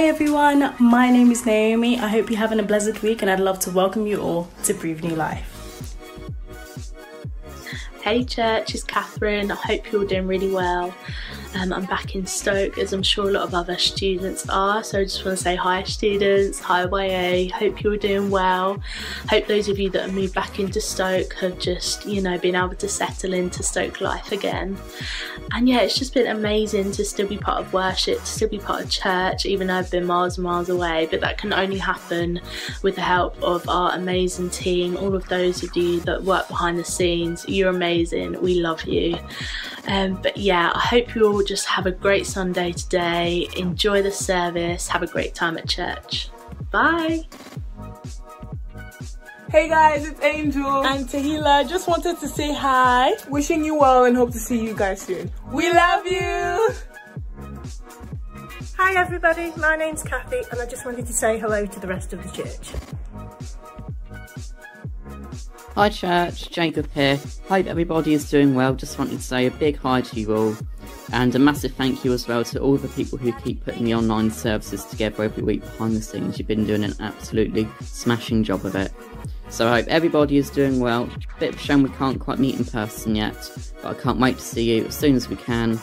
Hi everyone, my name is Naomi. I hope you're having a blessed week and I'd love to welcome you all to Breathe New Life. Hey church, it's Catherine. I hope you're doing really well. Um, I'm back in Stoke as I'm sure a lot of other students are. So I just want to say hi students, hi YA, hope you're doing well. Hope those of you that have moved back into Stoke have just, you know, been able to settle into Stoke life again. And yeah, it's just been amazing to still be part of worship, to still be part of church, even though I've been miles and miles away. But that can only happen with the help of our amazing team, all of those of you that work behind the scenes. You're amazing. We love you. Um, but yeah, I hope you all just have a great Sunday today. Enjoy the service. Have a great time at church. Bye. Hey guys, it's Angel and Tahila. Just wanted to say hi. Wishing you well and hope to see you guys soon. We love you. Hi everybody, my name's Kathy and I just wanted to say hello to the rest of the church. Hi church, Jacob here. Hope everybody is doing well. Just wanted to say a big hi to you all and a massive thank you as well to all the people who keep putting the online services together every week behind the scenes. You've been doing an absolutely smashing job of it. So I hope everybody is doing well. Bit of a shame we can't quite meet in person yet, but I can't wait to see you as soon as we can.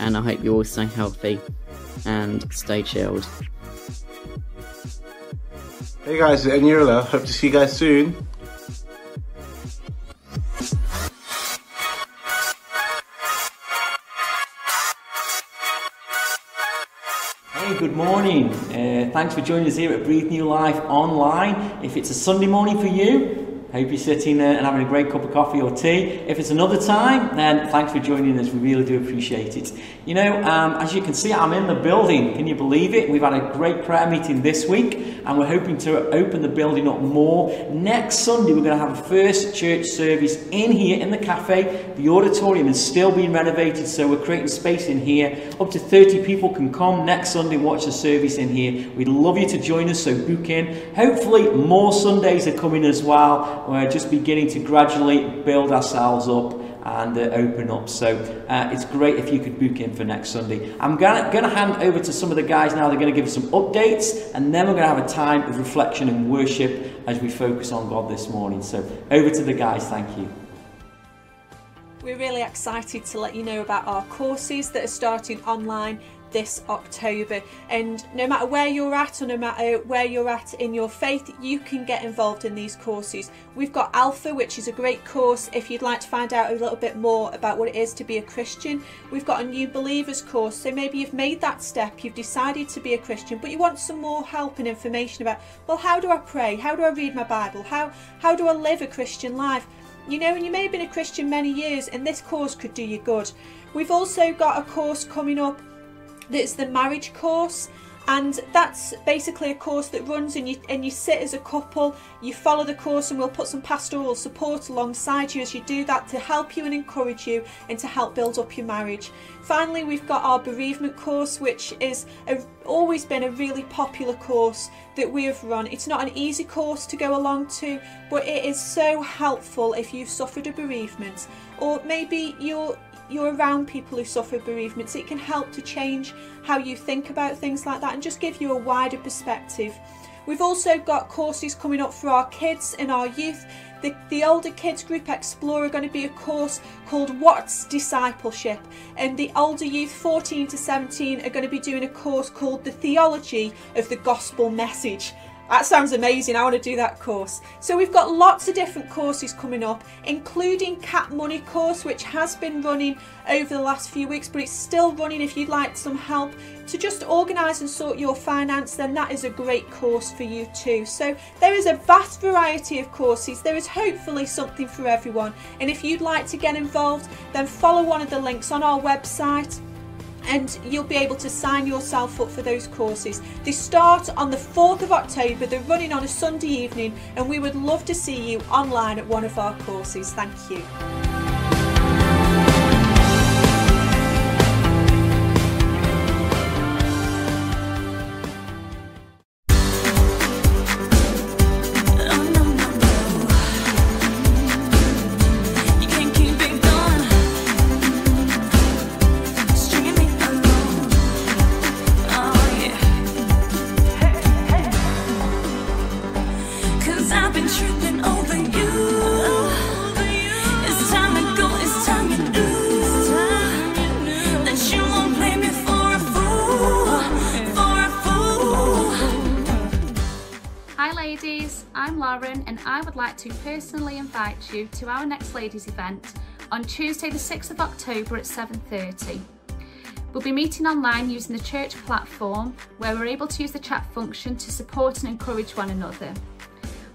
And I hope you all stay healthy and stay chilled. Hey guys, it's Enurla. Hope to see you guys soon. Good morning. Uh, thanks for joining us here at Breathe New Life online. If it's a Sunday morning for you, hope you're sitting there and having a great cup of coffee or tea. If it's another time, then thanks for joining us. We really do appreciate it. You know, um, as you can see, I'm in the building. Can you believe it? We've had a great prayer meeting this week, and we're hoping to open the building up more. Next Sunday, we're going to have a first church service in here in the cafe. The auditorium is still being renovated, so we're creating space in here. Up to 30 people can come next Sunday watch the service in here. We'd love you to join us, so book in. Hopefully, more Sundays are coming as well. We're just beginning to gradually build ourselves up and uh, open up. So uh, it's great if you could book in for next Sunday. I'm going to hand over to some of the guys now. They're going to give us some updates and then we're going to have a time of reflection and worship as we focus on God this morning. So over to the guys. Thank you. We're really excited to let you know about our courses that are starting online this October. And no matter where you're at or no matter where you're at in your faith, you can get involved in these courses. We've got Alpha, which is a great course if you'd like to find out a little bit more about what it is to be a Christian. We've got a new believers course, so maybe you've made that step, you've decided to be a Christian, but you want some more help and information about, well, how do I pray? How do I read my Bible? How, how do I live a Christian life? You know, and you may have been a Christian many years, and this course could do you good. We've also got a course coming up that's the marriage course and that's basically a course that runs and you and you sit as a couple you follow the course and we'll put some pastoral support alongside you as you do that to help you and encourage you and to help build up your marriage. Finally we've got our bereavement course which is a, always been a really popular course that we have run. It's not an easy course to go along to but it is so helpful if you've suffered a bereavement. Or maybe you're you're around people who suffer bereavements, it can help to change how you think about things like that and just give you a wider perspective. We've also got courses coming up for our kids and our youth. The, the older kids group Explore are going to be a course called What's Discipleship and the older youth 14 to 17 are going to be doing a course called The Theology of the Gospel Message that sounds amazing. I want to do that course. So we've got lots of different courses coming up, including CAP Money course, which has been running over the last few weeks, but it's still running if you'd like some help to just organise and sort your finance, then that is a great course for you too. So there is a vast variety of courses. There is hopefully something for everyone. And if you'd like to get involved, then follow one of the links on our website and you'll be able to sign yourself up for those courses. They start on the 4th of October, they're running on a Sunday evening, and we would love to see you online at one of our courses. Thank you. Personally invite you to our next ladies event on Tuesday the 6th of October at 7.30. We'll be meeting online using the church platform where we're able to use the chat function to support and encourage one another.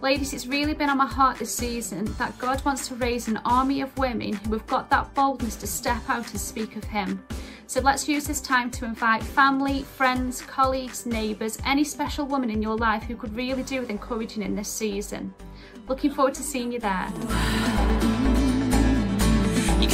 Ladies, it's really been on my heart this season that God wants to raise an army of women who have got that boldness to step out and speak of Him. So let's use this time to invite family, friends, colleagues, neighbours, any special woman in your life who could really do with encouraging in this season. Looking forward to seeing you there. You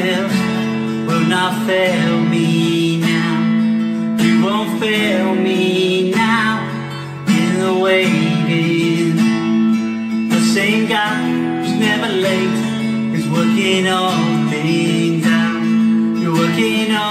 will, will not fail me now. You won't fail me now in the waiting. The same God who's never late is working all things out. You're working all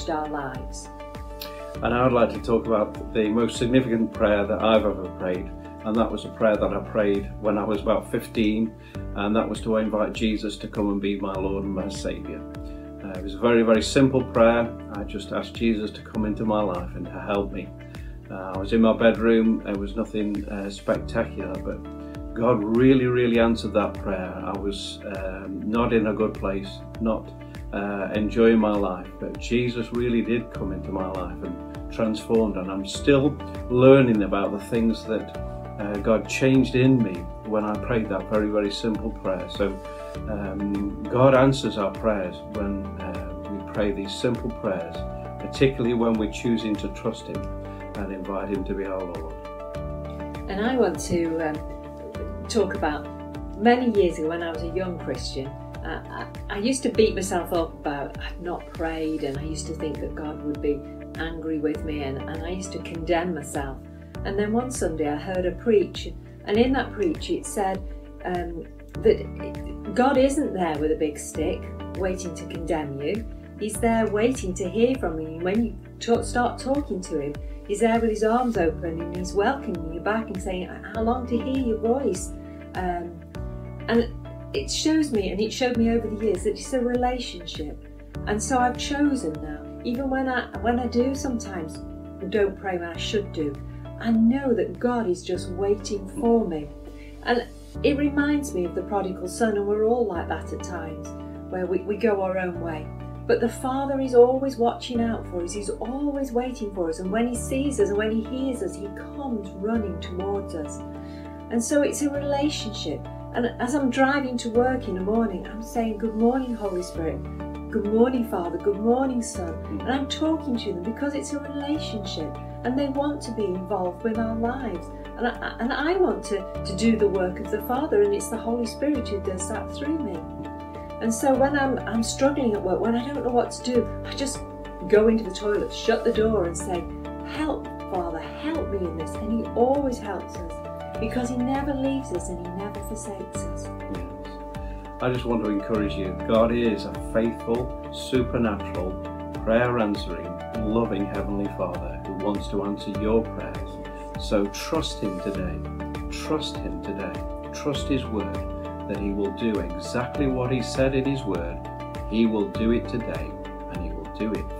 changed our lives. And I would like to talk about the most significant prayer that I've ever prayed. And that was a prayer that I prayed when I was about 15, and that was to invite Jesus to come and be my Lord and my Saviour. Uh, it was a very, very simple prayer. I just asked Jesus to come into my life and to help me. Uh, I was in my bedroom, it was nothing uh, spectacular, but God really, really answered that prayer. I was um, not in a good place, not uh, enjoying my life, but Jesus really did come into my life and transformed, and I'm still learning about the things that uh, God changed in me when I prayed that very, very simple prayer. So um, God answers our prayers when uh, we pray these simple prayers, particularly when we're choosing to trust Him and invite Him to be our Lord. And I want to um, talk about many years ago when I was a young Christian. I, I, used to beat myself up about I'd not prayed, and I used to think that God would be angry with me, and, and I used to condemn myself. And then one Sunday I heard a preach, and in that preach it said um, that God isn't there with a big stick waiting to condemn you. He's there waiting to hear from you. When you start talking to Him, He's there with His arms open and He's welcoming you back and saying, I long to hear your voice. Um, and it shows me, and it showed me over the years, that it's a relationship. And so I've chosen now, even when I when I do sometimes don't pray when I should do, I know that God is just waiting for me. And it reminds me of the prodigal son, and we're all like that at times, where we, we go our own way. But the Father is always watching out for us, He's always waiting for us, and when He sees us and when He hears us, He comes running towards us. And so it's a relationship. And as I'm driving to work in the morning, I'm saying, Good morning, Holy Spirit. Good morning, Father. Good morning, Son. And I'm talking to them because it's a relationship and they want to be involved with our lives. And I, and I want to, to do the work of the Father, and it's the Holy Spirit who does that through me. And so when I'm, I'm struggling at work, when I don't know what to do, I just go into the toilet, shut the door, and say, Help, Father, help me in this. And He always helps us because He never leaves us and He never forsakes us. Yes. I just want to encourage you God is a faithful, supernatural, prayer answering, loving Heavenly Father who wants to answer your prayers. So trust Him today. Trust Him today. Trust His word that He will do exactly what He said in His word. He will do it today and He will do it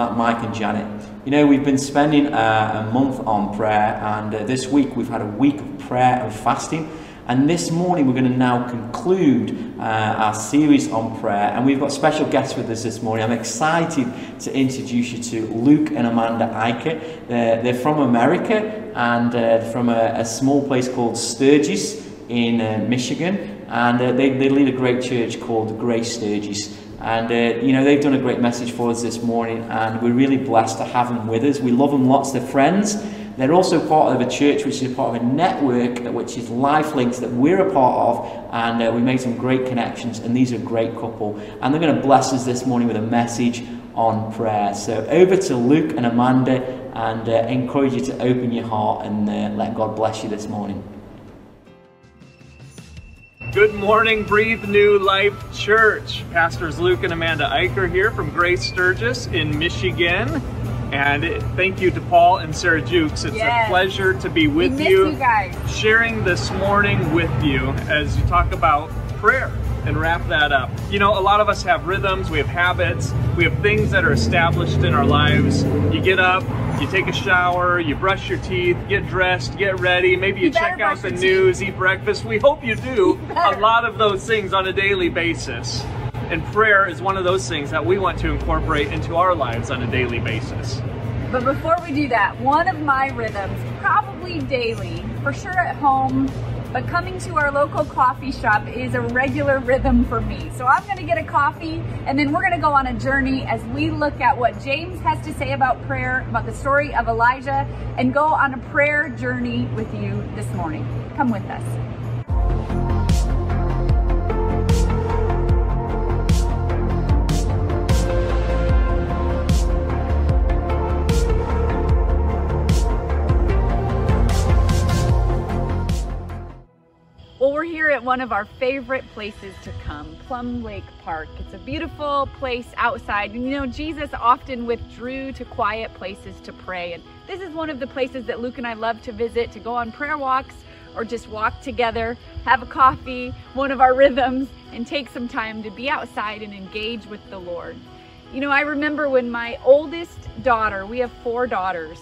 That, Mike and Janet. You know, we've been spending uh, a month on prayer, and uh, this week we've had a week of prayer and fasting. And this morning we're going to now conclude uh, our series on prayer. And we've got special guests with us this morning. I'm excited to introduce you to Luke and Amanda Eicher. They're, they're from America and uh, from a, a, small place called Sturgis in uh, Michigan. And uh, they, they lead a great church called Grace Sturgis. And, uh, you know, they've done a great message for us this morning, and we're really blessed to have them with us. We love them lots, they're friends. They're also part of a church which is part of a network which is Life Links that we're a part of, and uh, we made some great connections, and these are a great couple. And they're going to bless us this morning with a message on prayer. So over to Luke and Amanda, and uh, encourage you to open your heart and uh, let God bless you this morning. Good morning, Breathe New Life Church. Pastors Luke and Amanda Eicher here from Grace Sturgis in Michigan. And thank you to Paul and Sarah Jukes. It's yes. a pleasure to be with you, you sharing this morning with you as you talk about prayer and wrap that up. You know, a lot of us have rhythms, we have habits, we have things that are established in our lives. You get up, you take a shower, you brush your teeth, get dressed, get ready, maybe you, you check out the news, teeth. eat breakfast. We hope you do you a lot of those things on a daily basis. And prayer is one of those things that we want to incorporate into our lives on a daily basis. But before we do that, one of my rhythms, probably daily, for sure at home, but coming to our local coffee shop is a regular rhythm for me. So I'm gonna get a coffee and then we're gonna go on a journey as we look at what James has to say about prayer, about the story of Elijah, and go on a prayer journey with you this morning. Come with us. At one of our favorite places to come, Plum Lake Park. It's a beautiful place outside. And you know, Jesus often withdrew to quiet places to pray. And this is one of the places that Luke and I love to visit, to go on prayer walks or just walk together, have a coffee, one of our rhythms, and take some time to be outside and engage with the Lord. You know, I remember when my oldest daughter, we have four daughters,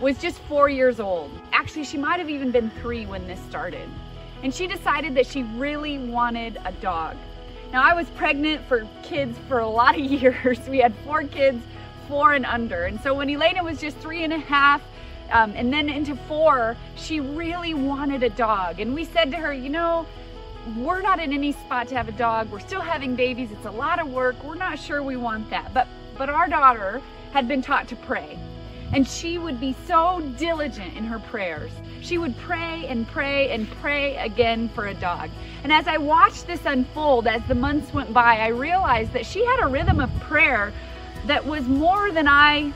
was just four years old. Actually, she might have even been three when this started. And she decided that she really wanted a dog. Now, I was pregnant for kids for a lot of years. We had four kids, four and under. And so when Elena was just three and a half, um, and then into four, she really wanted a dog. And we said to her, you know, we're not in any spot to have a dog. We're still having babies. It's a lot of work. We're not sure we want that. But, but our daughter had been taught to pray. And she would be so diligent in her prayers. She would pray and pray and pray again for a dog. And as I watched this unfold, as the months went by, I realized that she had a rhythm of prayer that was more than I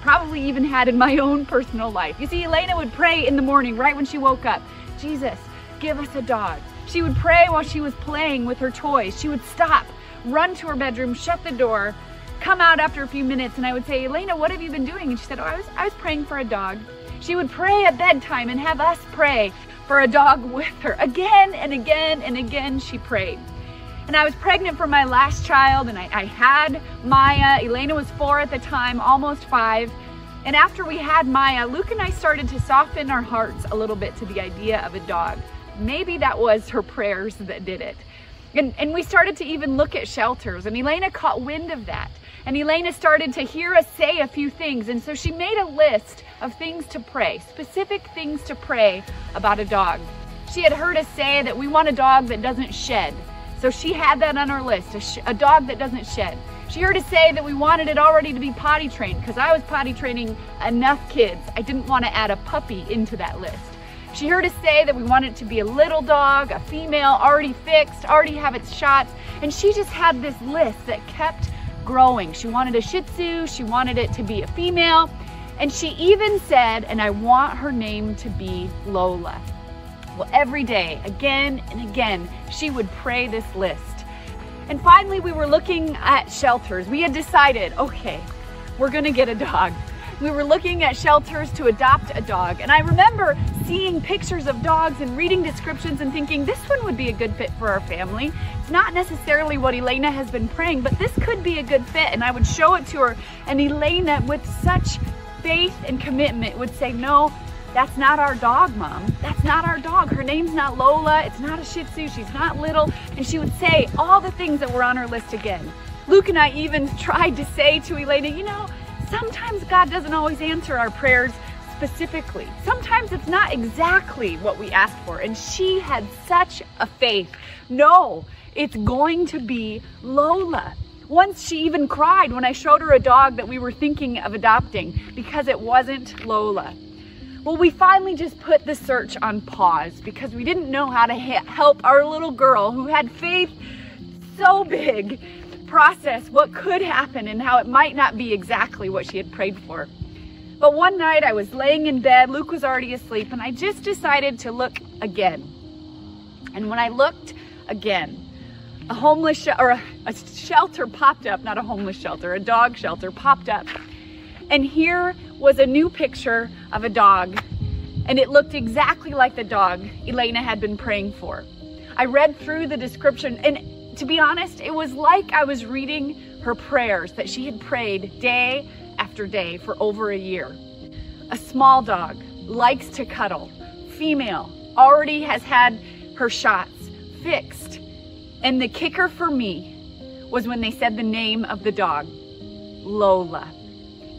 probably even had in my own personal life. You see, Elena would pray in the morning, right when she woke up, Jesus, give us a dog. She would pray while she was playing with her toys. She would stop, run to her bedroom, shut the door, come out after a few minutes, and I would say, Elena, what have you been doing? And she said, oh, I was, I was praying for a dog. She would pray at bedtime and have us pray for a dog with her. Again and again and again, she prayed. And I was pregnant for my last child, and I, I had Maya. Elena was four at the time, almost five. And after we had Maya, Luke and I started to soften our hearts a little bit to the idea of a dog. Maybe that was her prayers that did it. And, and we started to even look at shelters, and Elena caught wind of that. And Elena started to hear us say a few things, and so she made a list of things to pray, specific things to pray about a dog. She had heard us say that we want a dog that doesn't shed. So she had that on her list, a, a dog that doesn't shed. She heard us say that we wanted it already to be potty trained because I was potty training enough kids. I didn't want to add a puppy into that list. She heard us say that we wanted it to be a little dog, a female, already fixed, already have its shots. And she just had this list that kept growing. She wanted a Shih Tzu, she wanted it to be a female, and she even said, and I want her name to be Lola. Well, every day, again and again, she would pray this list. And finally, we were looking at shelters. We had decided, okay, we're gonna get a dog. We were looking at shelters to adopt a dog. And I remember seeing pictures of dogs and reading descriptions and thinking, this one would be a good fit for our family. It's not necessarily what Elena has been praying, but this could be a good fit. And I would show it to her. And Elena, with such faith and commitment, would say, no, that's not our dog, mom. That's not our dog. Her name's not Lola. It's not a Shih Tzu. She's not little. And she would say all the things that were on her list again. Luke and I even tried to say to Elena, you know, sometimes God doesn't always answer our prayers specifically. Sometimes it's not exactly what we asked for. And she had such a faith. No, it's going to be Lola. Once she even cried when I showed her a dog that we were thinking of adopting because it wasn't Lola. Well, we finally just put the search on pause because we didn't know how to help our little girl who had faith so big process what could happen and how it might not be exactly what she had prayed for. But one night I was laying in bed, Luke was already asleep, and I just decided to look again. And when I looked again, a homeless sh or a, a shelter popped up, not a homeless shelter, a dog shelter popped up. And here was a new picture of a dog, and it looked exactly like the dog Elena had been praying for. I read through the description, and to be honest, it was like I was reading her prayers that she had prayed day after day for over a year. A small dog, likes to cuddle, female, already has had her shots fixed. And the kicker for me was when they said the name of the dog, Lola.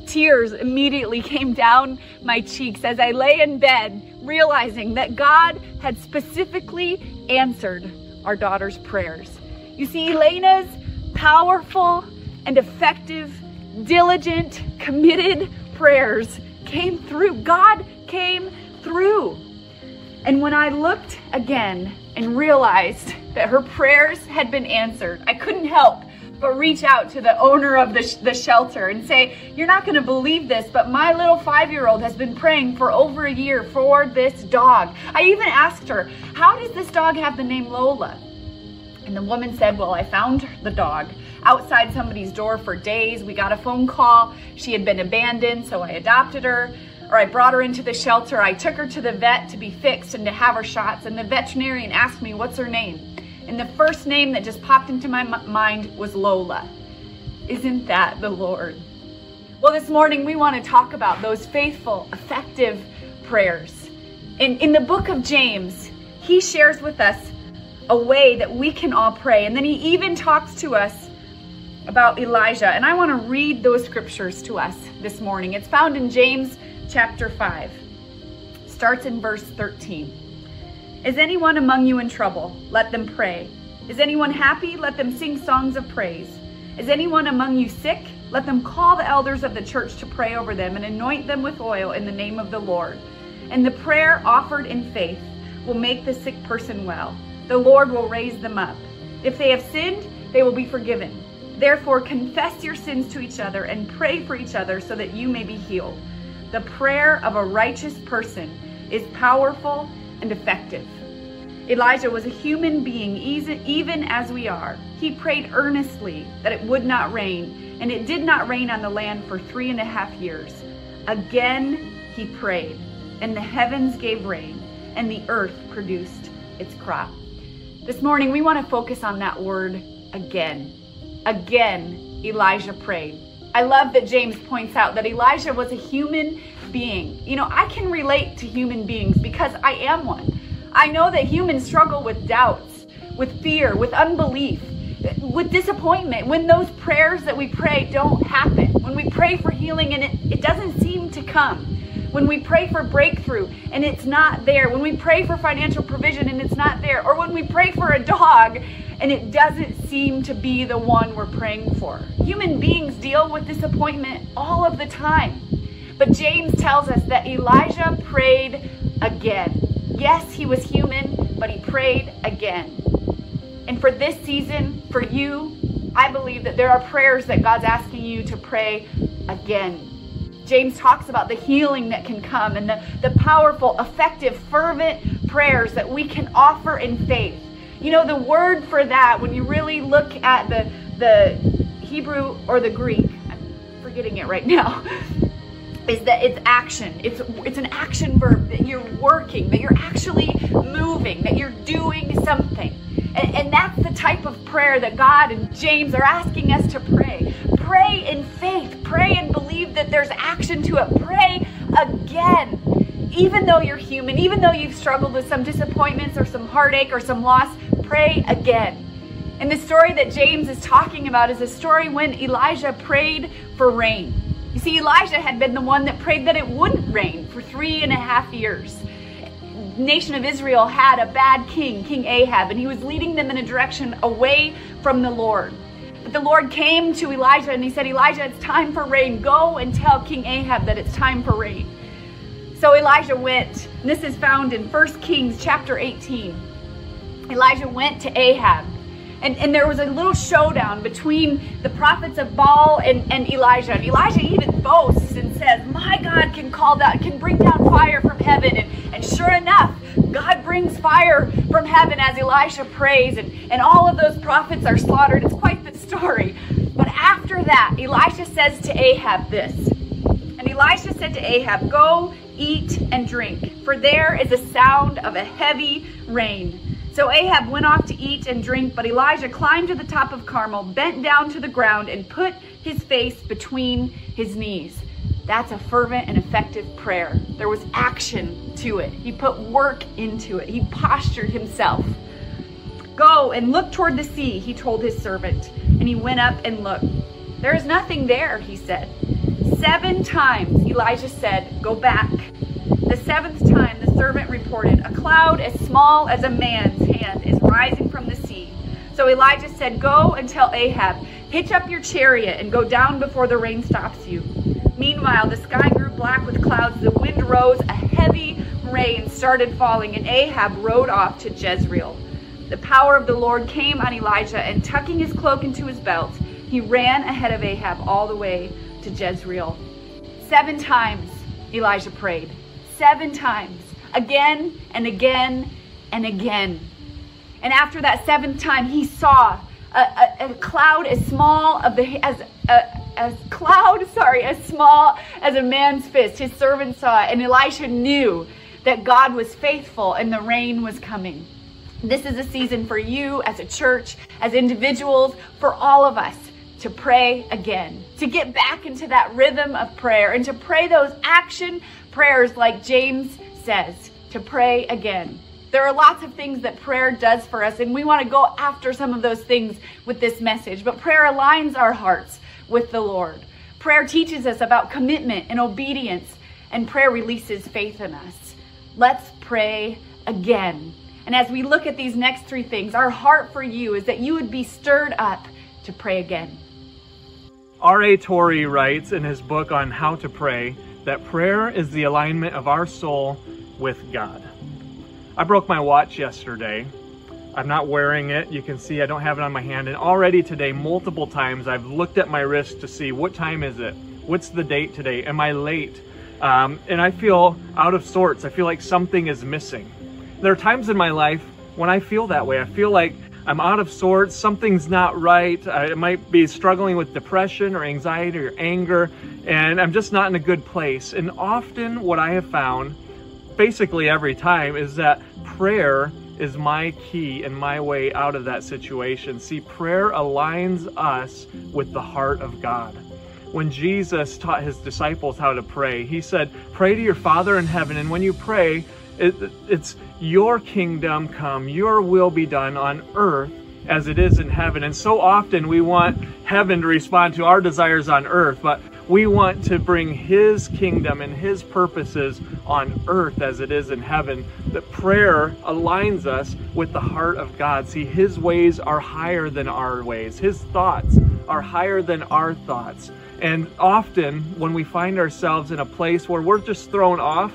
Tears immediately came down my cheeks as I lay in bed, realizing that God had specifically answered our daughter's prayers. You see, Elena's powerful and effective, diligent, committed prayers came through. God came through. And when I looked again and realized that her prayers had been answered, I couldn't help but reach out to the owner of the, sh- the shelter and say, You're not going to believe this, but my little five year old has been praying for over a year for this dog. I even asked her, How does this dog have the name Lola? And the woman said, Well, I found the dog outside somebody's door for days. We got a phone call. She had been abandoned, so I adopted her. Or I brought her into the shelter. I took her to the vet to be fixed and to have her shots. And the veterinarian asked me, What's her name? And the first name that just popped into my mind was Lola. Isn't that the Lord? Well, this morning we want to talk about those faithful, effective prayers. In, in the book of James, he shares with us a way that we can all pray. And then he even talks to us about Elijah. And I want to read those scriptures to us this morning. It's found in James chapter 5, starts in verse 13. Is anyone among you in trouble? Let them pray. Is anyone happy? Let them sing songs of praise. Is anyone among you sick? Let them call the elders of the church to pray over them and anoint them with oil in the name of the Lord. And the prayer offered in faith will make the sick person well. The Lord will raise them up. If they have sinned, they will be forgiven. Therefore, confess your sins to each other and pray for each other so that you may be healed. The prayer of a righteous person is powerful and effective. Elijah was a human being, even as we are. He prayed earnestly that it would not rain, and it did not rain on the land for three and a half years. Again he prayed, and the heavens gave rain, and the earth produced its crop. This morning we want to focus on that word again. Again, Elijah prayed. I love that James points out that Elijah was a human being. You know, I can relate to human beings because I am one. I know that humans struggle with doubts, with fear, with unbelief, with disappointment when those prayers that we pray don't happen. When we pray for healing and it, it doesn't seem to come. When we pray for breakthrough and it's not there. When we pray for financial provision and it's not there. Or when we pray for a dog and it doesn't seem to be the one we're praying for. Human beings deal with disappointment all of the time. But James tells us that Elijah prayed again. Yes, he was human, but he prayed again. And for this season, for you, I believe that there are prayers that God's asking you to pray again. James talks about the healing that can come and the, the powerful, effective, fervent prayers that we can offer in faith. You know, the word for that, when you really look at the, the Hebrew or the Greek, I'm forgetting it right now, is that it's action. It's it's an action verb that you're working, that you're actually moving, that you're doing something. And, and that's the type of prayer that God and James are asking us to pray. Pray in faith. Pray and believe that there's action to it. Pray again. Even though you're human, even though you've struggled with some disappointments or some heartache or some loss, pray again. And the story that James is talking about is a story when Elijah prayed for rain. You see, Elijah had been the one that prayed that it wouldn't rain for three and a half years. The nation of Israel had a bad king, King Ahab, and he was leading them in a direction away from the Lord. But the Lord came to Elijah and he said, Elijah, it's time for rain. Go and tell King Ahab that it's time for rain. So Elijah went. this is found in 1 Kings chapter 18. Elijah went to Ahab and, and there was a little showdown between the prophets of Baal and, and Elijah. And Elijah even boasts and says, My God can call that can bring down fire from heaven. And, and sure enough, God brings fire from heaven as Elisha prays, and, and all of those prophets are slaughtered. It's quite the story. But after that, Elisha says to Ahab this. And Elisha said to Ahab, Go eat and drink, for there is a sound of a heavy rain. So Ahab went off to eat and drink, but Elijah climbed to the top of Carmel, bent down to the ground, and put his face between his knees. That's a fervent and effective prayer. There was action to it. He put work into it. He postured himself. Go and look toward the sea, he told his servant. And he went up and looked. There is nothing there, he said. Seven times Elijah said, Go back. The seventh time the servant reported, A cloud as small as a man's hand is rising from the sea. So Elijah said, Go and tell Ahab, hitch up your chariot and go down before the rain stops you. Meanwhile, the sky grew black with clouds, the wind rose, a heavy rain started falling, and Ahab rode off to Jezreel. The power of the Lord came on Elijah, and tucking his cloak into his belt, he ran ahead of Ahab all the way to Jezreel. Seven times Elijah prayed. Seven times. Again and again and again. And after that seventh time, he saw a, a, a cloud as small of the as a, as cloud, sorry, as small as a man's fist. His servant saw it, and Elisha knew that God was faithful and the rain was coming. This is a season for you as a church, as individuals, for all of us to pray again, to get back into that rhythm of prayer and to pray those action prayers like James says, to pray again. There are lots of things that prayer does for us, and we want to go after some of those things with this message. But prayer aligns our hearts with the Lord. Prayer teaches us about commitment and obedience, and prayer releases faith in us. Let's pray again. And as we look at these next three things, our heart for you is that you would be stirred up to pray again. R.A. Torrey writes in his book on how to pray that prayer is the alignment of our soul with God. I broke my watch yesterday. I'm not wearing it. You can see I don't have it on my hand. And already today, multiple times, I've looked at my wrist to see what time is it? What's the date today? Am I late? Um, and I feel out of sorts. I feel like something is missing. There are times in my life when I feel that way. I feel like I'm out of sorts, something's not right. I might be struggling with depression or anxiety or anger, and I'm just not in a good place. And often, what I have found, basically every time, is that prayer is my key and my way out of that situation. See, prayer aligns us with the heart of God. When Jesus taught his disciples how to pray, he said, Pray to your Father in heaven, and when you pray, it, it's your kingdom come, your will be done on earth as it is in heaven. And so often we want heaven to respond to our desires on earth, but we want to bring His kingdom and His purposes on earth as it is in heaven. That prayer aligns us with the heart of God. See, His ways are higher than our ways, His thoughts are higher than our thoughts. And often when we find ourselves in a place where we're just thrown off,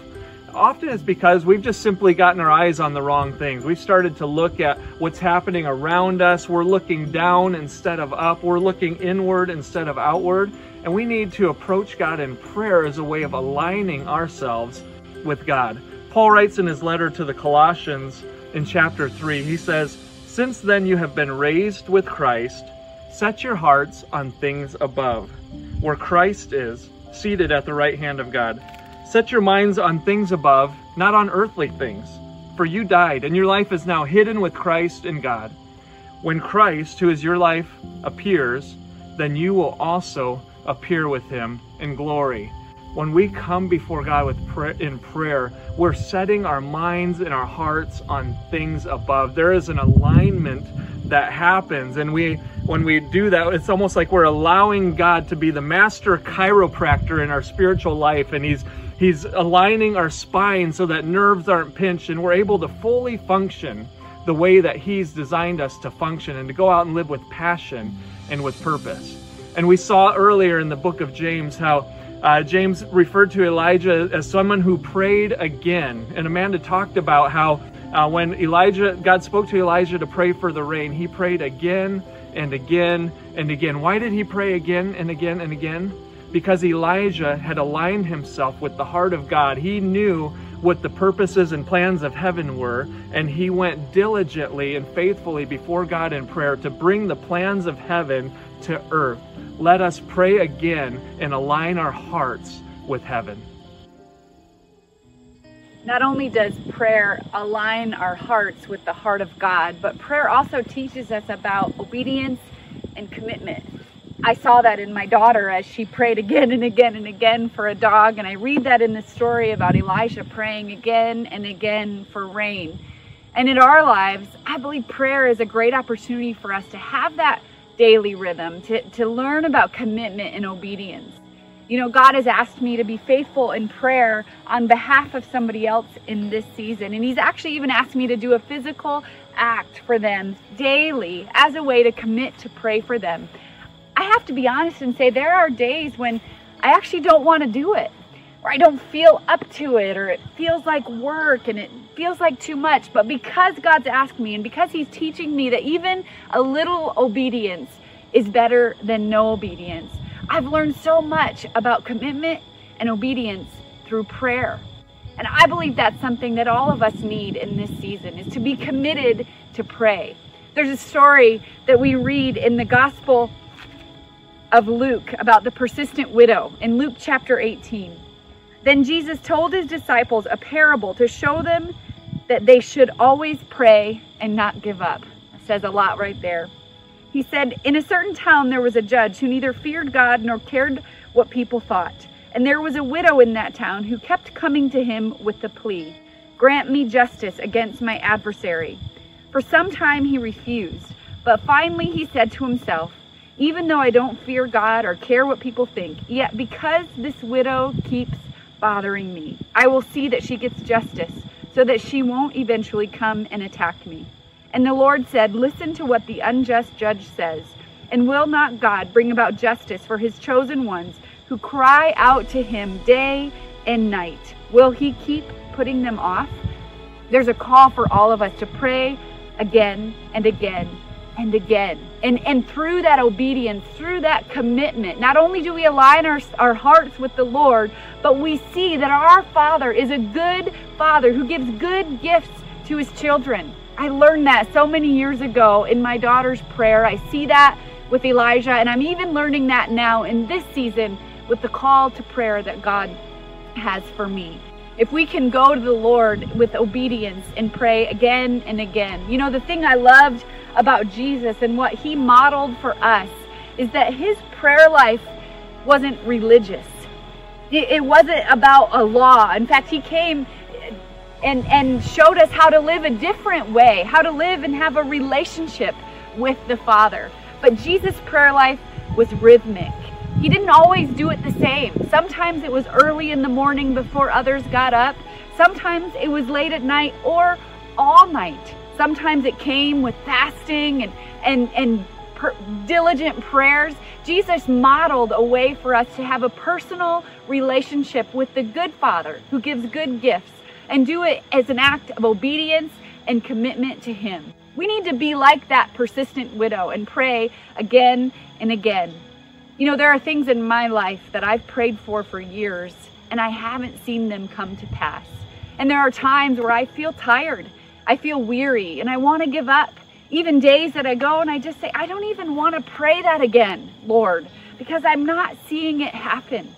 often it's because we've just simply gotten our eyes on the wrong things. We've started to look at what's happening around us. We're looking down instead of up. We're looking inward instead of outward. And we need to approach God in prayer as a way of aligning ourselves with God. Paul writes in his letter to the Colossians in chapter 3, he says, Since then you have been raised with Christ, set your hearts on things above, where Christ is, seated at the right hand of God. Set your minds on things above, not on earthly things. For you died, and your life is now hidden with Christ in God. When Christ, who is your life, appears, then you will also appear with him in glory. When we come before God with prayer, in prayer, we're setting our minds and our hearts on things above. There is an alignment that happens and we when we do that it's almost like we're allowing God to be the master chiropractor in our spiritual life and he's He's aligning our spine so that nerves aren't pinched and we're able to fully function the way that He's designed us to function and to go out and live with passion and with purpose. And we saw earlier in the book of James how uh, James referred to Elijah as someone who prayed again. And Amanda talked about how uh, when Elijah, God spoke to Elijah to pray for the rain, he prayed again and again and again. Why did he pray again and again and again? Because Elijah had aligned himself with the heart of God. He knew what the purposes and plans of heaven were, and he went diligently and faithfully before God in prayer to bring the plans of heaven to earth. Let us pray again and align our hearts with heaven. Not only does prayer align our hearts with the heart of God, but prayer also teaches us about obedience and commitment. I saw that in my daughter as she prayed again and again and again for a dog. And I read that in the story about Elijah praying again and again for rain. And in our lives, I believe prayer is a great opportunity for us to have that daily rhythm, to, to learn about commitment and obedience. You know, God has asked me to be faithful in prayer on behalf of somebody else in this season. And He's actually even asked me to do a physical act for them daily as a way to commit to pray for them. I have to be honest and say there are days when I actually don't want to do it or I don't feel up to it or it feels like work and it feels like too much. But because God's asked me and because He's teaching me that even a little obedience is better than no obedience. I've learned so much about commitment and obedience through prayer. And I believe that's something that all of us need in this season is to be committed to pray. There's a story that we read in the Gospel of Luke about the persistent widow in Luke chapter 18. Then Jesus told his disciples a parable to show them that they should always pray and not give up. It says a lot right there. He said, In a certain town there was a judge who neither feared God nor cared what people thought. And there was a widow in that town who kept coming to him with the plea, Grant me justice against my adversary. For some time he refused, but finally he said to himself, Even though I don't fear God or care what people think, yet because this widow keeps bothering me, I will see that she gets justice so that she won't eventually come and attack me. And the Lord said, Listen to what the unjust judge says. And will not God bring about justice for his chosen ones who cry out to him day and night? Will he keep putting them off? There's a call for all of us to pray again and again and again. And, and through that obedience, through that commitment, not only do we align our, our hearts with the Lord, but we see that our Father is a good Father who gives good gifts to his children. I learned that so many years ago in my daughter's prayer. I see that with Elijah, and I'm even learning that now in this season with the call to prayer that God has for me. If we can go to the Lord with obedience and pray again and again. You know, the thing I loved about Jesus and what he modeled for us is that his prayer life wasn't religious. It wasn't about a law. In fact, he came and, and showed us how to live a different way, how to live and have a relationship with the Father. But Jesus' prayer life was rhythmic. He didn't always do it the same. Sometimes it was early in the morning before others got up. Sometimes it was late at night or all night. Sometimes it came with fasting and, and, and per, diligent prayers. Jesus modeled a way for us to have a personal relationship with the good Father who gives good gifts and do it as an act of obedience and commitment to Him. We need to be like that persistent widow and pray again and again. You know, there are things in my life that I've prayed for for years and I haven't seen them come to pass. And there are times where I feel tired, I feel weary, and I want to give up. Even days that I go and I just say, I don't even want to pray that again, Lord, because I'm not seeing it happen.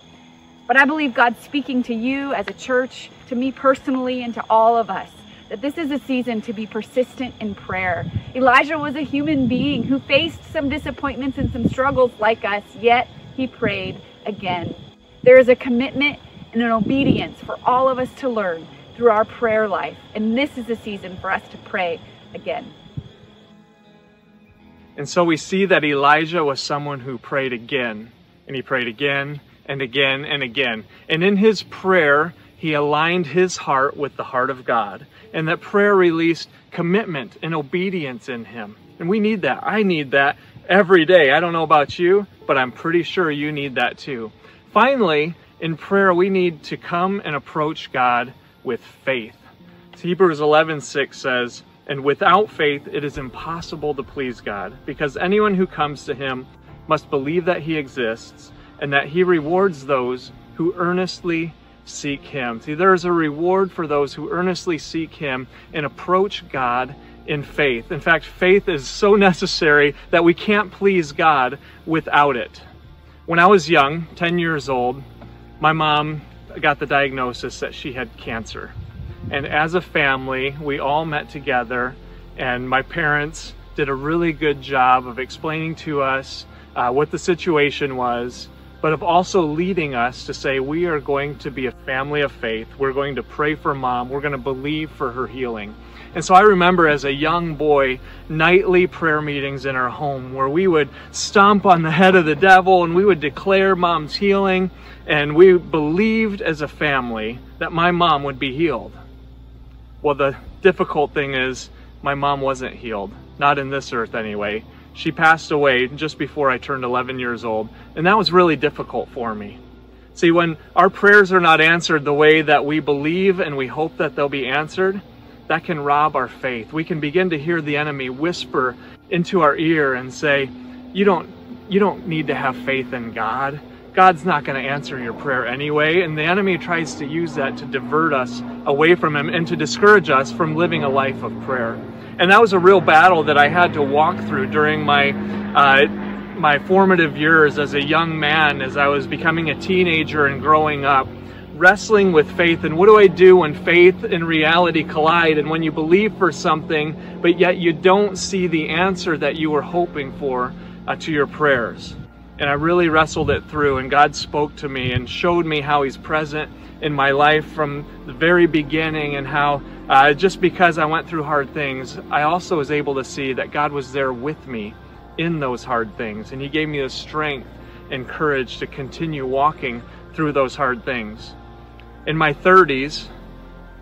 But I believe God's speaking to you as a church, to me personally, and to all of us that this is a season to be persistent in prayer. Elijah was a human being who faced some disappointments and some struggles like us, yet he prayed again. There is a commitment and an obedience for all of us to learn through our prayer life, and this is a season for us to pray again. And so we see that Elijah was someone who prayed again, and he prayed again and again and again. And in his prayer, he aligned his heart with the heart of God and that prayer released commitment and obedience in him. And we need that. I need that every day. I don't know about you, but I'm pretty sure you need that too. Finally, in prayer, we need to come and approach God with faith. Hebrews 11:6 says, "And without faith it is impossible to please God, because anyone who comes to him must believe that he exists and that he rewards those who earnestly seek Him. See, there is a reward for those who earnestly seek Him and approach God in faith. In fact, faith is so necessary that we can't please God without it. When I was young, 10 years old, my mom got the diagnosis that she had cancer. And as a family, we all met together, and my parents did a really good job of explaining to us uh, what the situation was but of also leading us to say we are going to be a family of faith. We're going to pray for mom. We're going to believe for her healing. And so I remember as a young boy, nightly prayer meetings in our home where we would stomp on the head of the devil and we would declare mom's healing. And we believed as a family that my mom would be healed. Well, the difficult thing is my mom wasn't healed, not in this earth anyway. She passed away just before I turned 11 years old, and that was really difficult for me. See, when our prayers are not answered the way that we believe and we hope that they'll be answered, that can rob our faith. We can begin to hear the enemy whisper into our ear and say, You don't you don't need to have faith in God. God's not going to answer your prayer anyway. And the enemy tries to use that to divert us away from Him and to discourage us from living a life of prayer. And that was a real battle that I had to walk through during my. Uh, my formative years as a young man, as I was becoming a teenager and growing up, wrestling with faith. And what do I do when faith and reality collide? And when you believe for something, but yet you don't see the answer that you were hoping for uh, to your prayers. And I really wrestled it through, and God spoke to me and showed me how He's present in my life from the very beginning, and how uh, just because I went through hard things, I also was able to see that God was there with me in those hard things. And He gave me the strength and courage to continue walking through those hard things. In my 30s,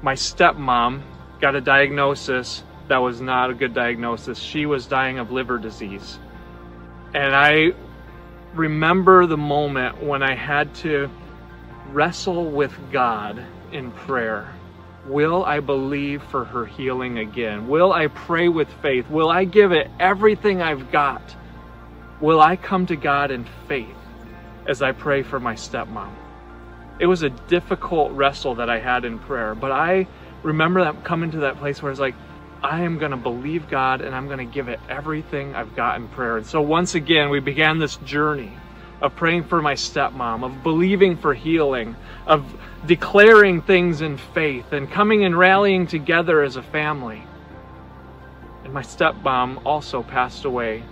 my stepmom got a diagnosis that was not a good diagnosis. She was dying of liver disease. And I remember the moment when I had to wrestle with God in prayer. Will I believe for her healing again? Will I pray with faith? Will I give it everything I've got? Will I come to God in faith as I pray for my stepmom? It was a difficult wrestle that I had in prayer, but I remember that coming to that place where it's like, I am going to believe God and I'm going to give it everything I've got in prayer. And so once again, we began this journey of praying for my stepmom, of believing for healing, of declaring things in faith, and coming and rallying together as a family. And my stepmom also passed away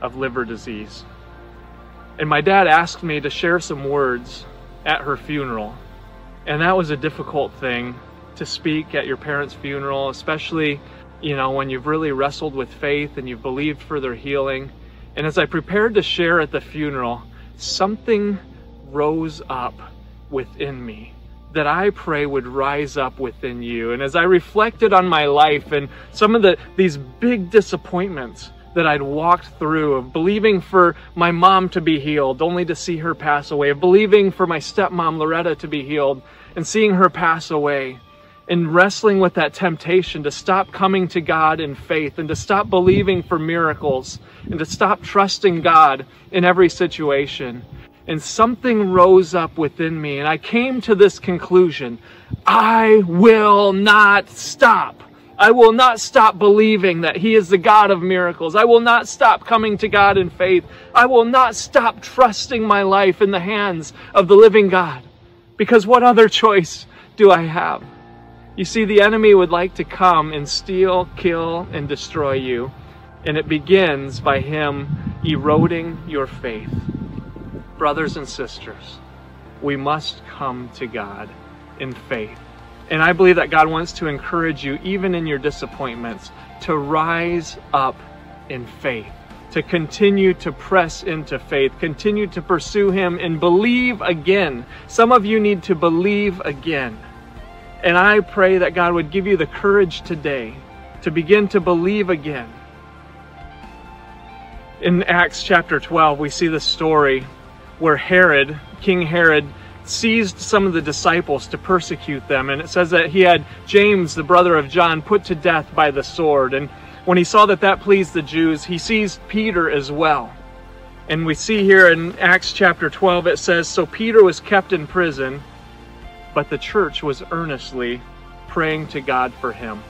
of liver disease. And my dad asked me to share some words at her funeral. And that was a difficult thing to speak at your parents' funeral, especially, you know, when you've really wrestled with faith and you've believed for their healing. And as I prepared to share at the funeral, something rose up within me that I pray would rise up within you. And as I reflected on my life and some of the these big disappointments that I'd walked through of believing for my mom to be healed only to see her pass away, of believing for my stepmom Loretta to be healed and seeing her pass away and wrestling with that temptation to stop coming to God in faith and to stop believing for miracles and to stop trusting God in every situation. And something rose up within me, and I came to this conclusion I will not stop. I will not stop believing that He is the God of miracles. I will not stop coming to God in faith. I will not stop trusting my life in the hands of the living God. Because what other choice do I have? You see, the enemy would like to come and steal, kill, and destroy you. And it begins by him eroding your faith. Brothers and sisters, we must come to God in faith. And I believe that God wants to encourage you, even in your disappointments, to rise up in faith, to continue to press into faith, continue to pursue Him and believe again. Some of you need to believe again. And I pray that God would give you the courage today to begin to believe again. In Acts chapter 12, we see the story where Herod, King Herod, seized some of the disciples to persecute them. And it says that he had James, the brother of John, put to death by the sword. And when he saw that that pleased the Jews, he seized Peter as well. And we see here in Acts chapter 12, it says, So Peter was kept in prison but the church was earnestly praying to God for him.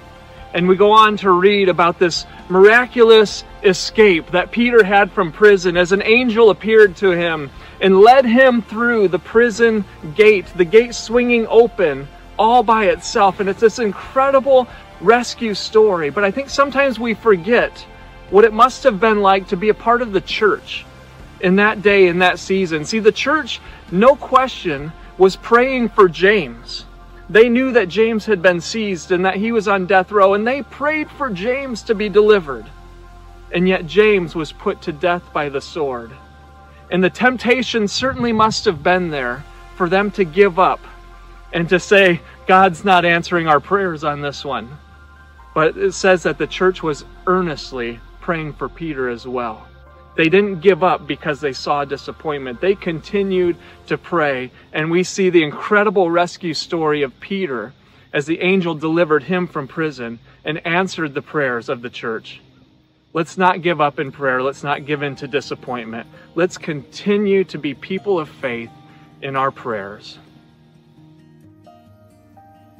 And we go on to read about this miraculous escape that Peter had from prison as an angel appeared to him and led him through the prison gate, the gate swinging open all by itself. And it's this incredible rescue story. But I think sometimes we forget what it must have been like to be a part of the church in that day, in that season. See, the church, no question, was praying for James. They knew that James had been seized and that he was on death row, and they prayed for James to be delivered. And yet James was put to death by the sword. And the temptation certainly must have been there for them to give up and to say, God's not answering our prayers on this one. But it says that the church was earnestly praying for Peter as well. They didn't give up because they saw disappointment. They continued to pray. And we see the incredible rescue story of Peter as the angel delivered him from prison and answered the prayers of the church. Let's not give up in prayer. Let's not give in to disappointment. Let's continue to be people of faith in our prayers.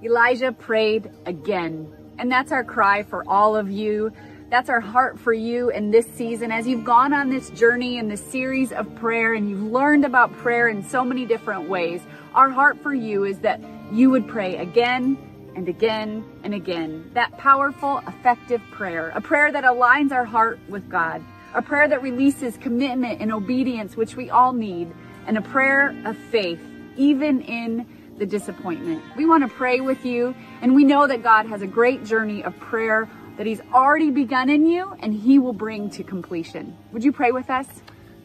Elijah prayed again. And that's our cry for all of you. That's our heart for you in this season. As you've gone on this journey in this series of prayer and you've learned about prayer in so many different ways, our heart for you is that you would pray again and again and again. That powerful, effective prayer, a prayer that aligns our heart with God, a prayer that releases commitment and obedience, which we all need, and a prayer of faith, even in the disappointment. We want to pray with you, and we know that God has a great journey of prayer that He's already begun in you and He will bring to completion. Would you pray with us?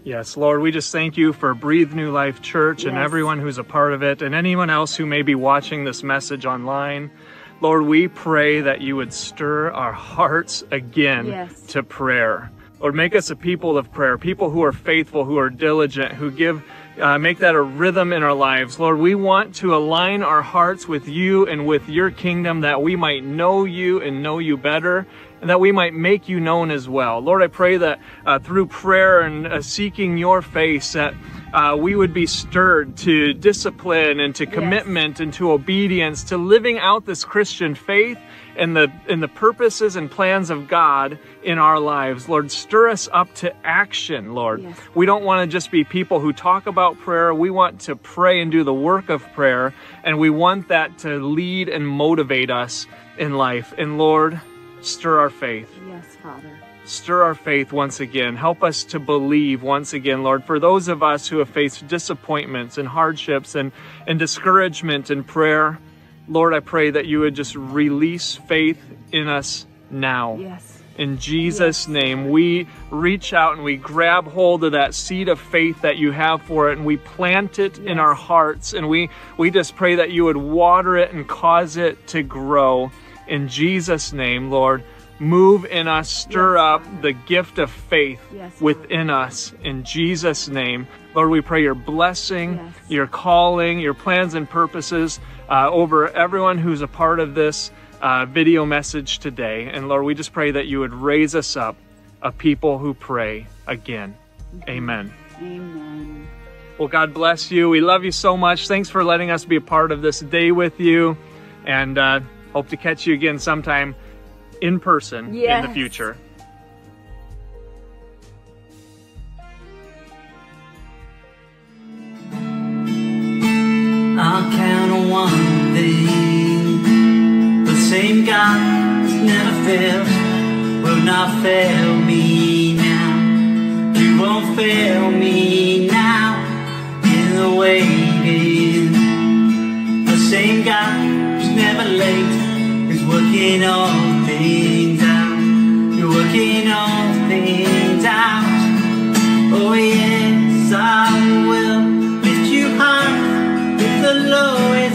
Yes, Lord, we just thank you for Breathe New Life Church and everyone who's a part of it and anyone else who may be watching this message online. Lord, we pray that you would stir our hearts again Yes. to prayer. Lord, make us a people of prayer, people who are faithful, who are diligent, who give, uh, make that a rhythm in our lives. Lord, we want to align our hearts with you and with your kingdom that we might know you and know you better and that we might make you known as well. Lord, I pray that uh, through prayer and uh, seeking your face, that uh, we would be stirred to discipline and to commitment and to obedience, to living out this Christian faith and the and the purposes and plans of God in our lives. Lord, stir us up to action, Lord. We don't want to just be people who talk about prayer. We want to pray and do the work of prayer, and we want that to lead and motivate us in life. And Lord, stir our faith. Yes, Father. Stir our faith once again. Help us to believe once again, Lord. For those of us who have faced disappointments and hardships and, and discouragement in prayer, Lord, I pray that you would just release faith in us now. Yes. In Jesus' name, we reach out and we grab hold of that seed of faith that you have for it and we plant it in our hearts and we, we just pray that you would water it and cause it to grow. In Jesus' name, Lord, move in us, stir up the gift of faith Yes, within us. In Jesus' name, Lord, we pray your blessing, your calling, your plans and purposes uh, over everyone who's a part of this uh, video message today. And Lord, we just pray that you would raise us up a people who pray again. Amen. Amen. Well, God bless you. We love you so much. Thanks for letting us be a part of this day with you. And uh, hope to catch you again sometime in person in the future. I'll count on one thing. The same God that never fails will not fail me now. You won't fail me now in the waiting. The same God who's never late is working all things out. You're working all things out. Oh yes, I will with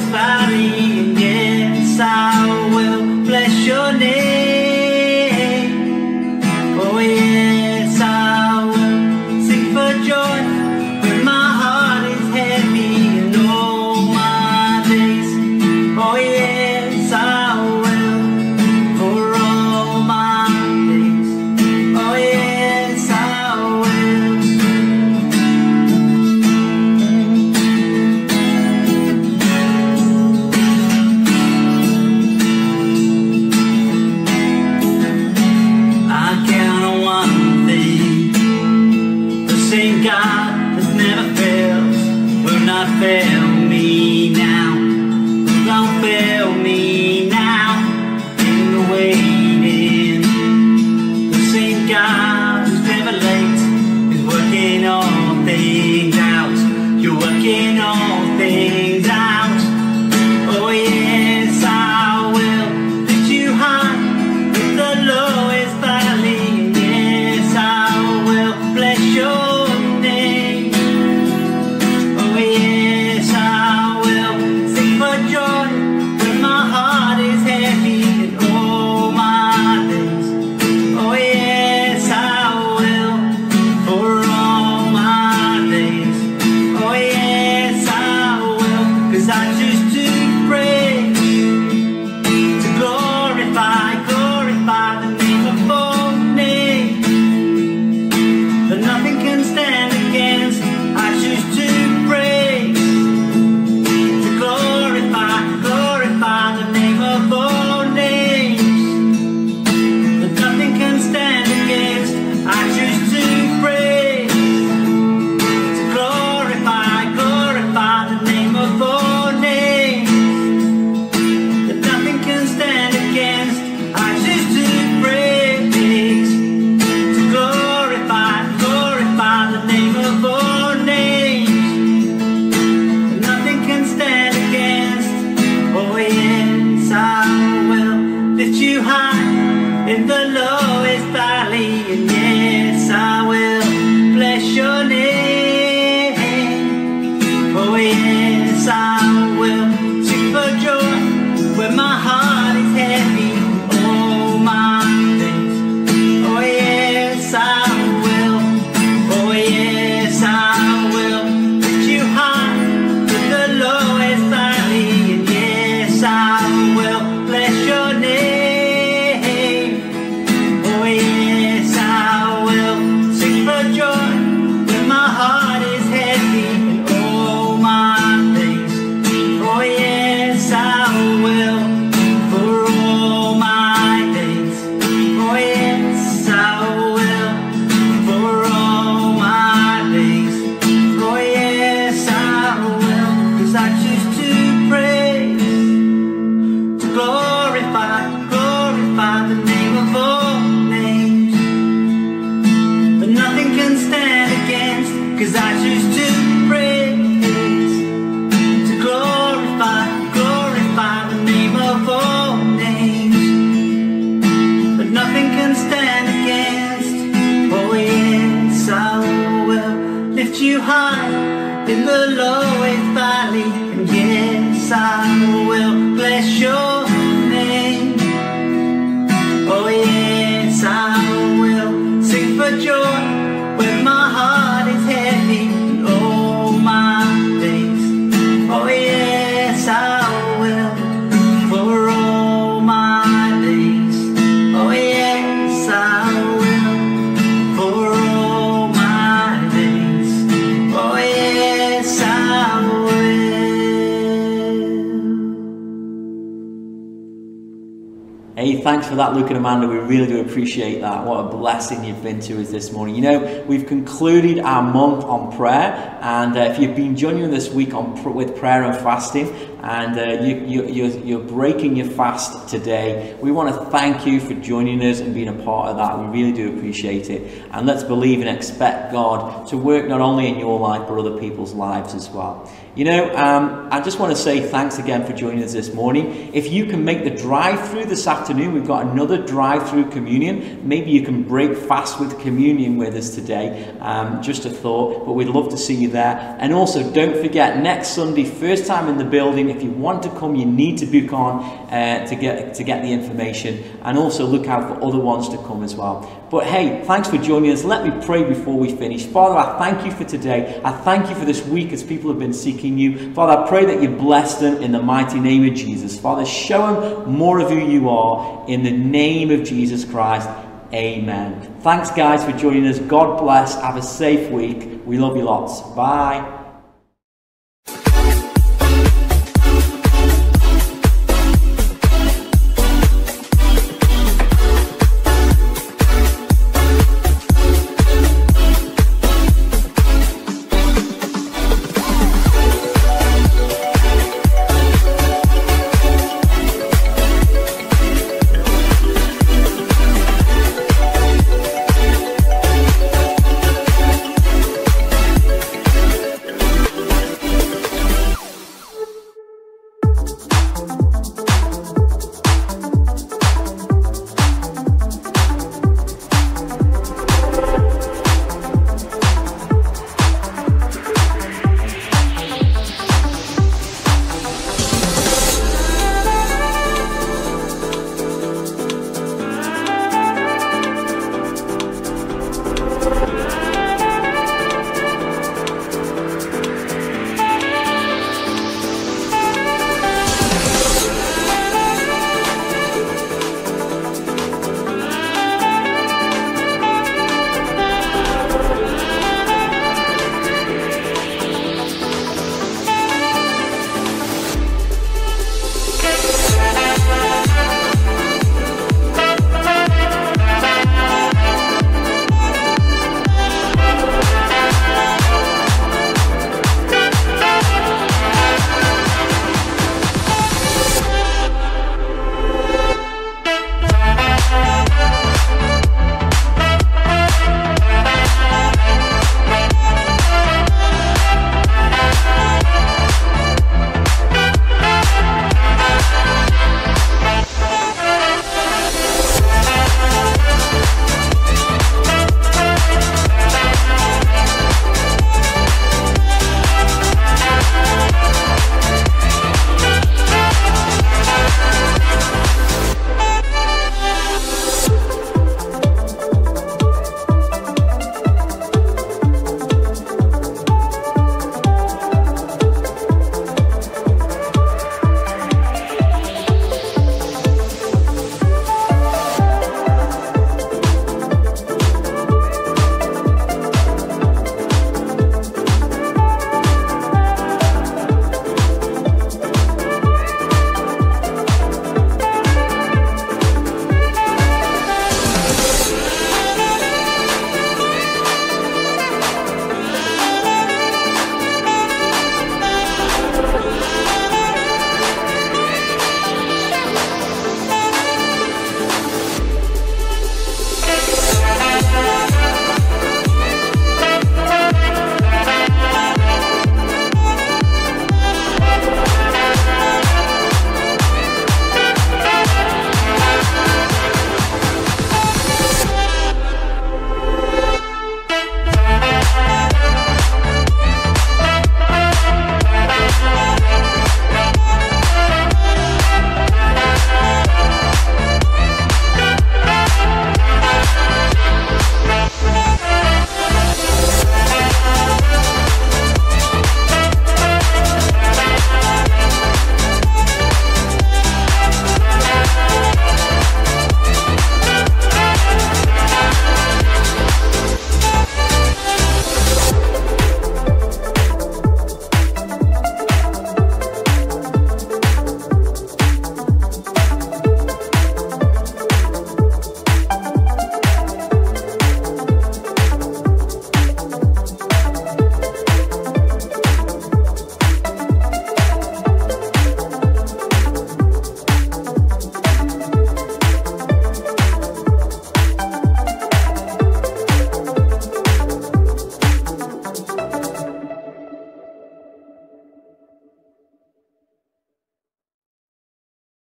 for that, Luke and Amanda. We really do appreciate that. What a blessing you've been to us this morning. You know, we've concluded our month on prayer, and uh, if you've been joining this week on with prayer and fasting, and uh, you, you, you're, you're breaking your fast today, we want to thank you for joining us and being a part of that. We really do appreciate it. And let's believe and expect God to work not only in your life, but other people's lives as well. You know, um, I just want to say thanks again for joining us this morning. If you can make the drive through this afternoon, we've got another drive through communion. Maybe you can break fast with communion with us today. Um, just a thought, but we'd love to see you there. And also, don't forget, next Sunday, first time in the building, if you want to come, you need to book on uh, to, get, to get the information. And also, look out for other ones to come as well. But hey, thanks for joining us. Let me pray before we finish. Father, I thank you for today. I thank you for this week as people have been seeking you. Father, I pray that you bless them in the mighty name of Jesus. Father, show them more of who you are in the name of Jesus Christ. Amen. Thanks, guys, for joining us. God bless. Have a safe week. We love you lots. Bye.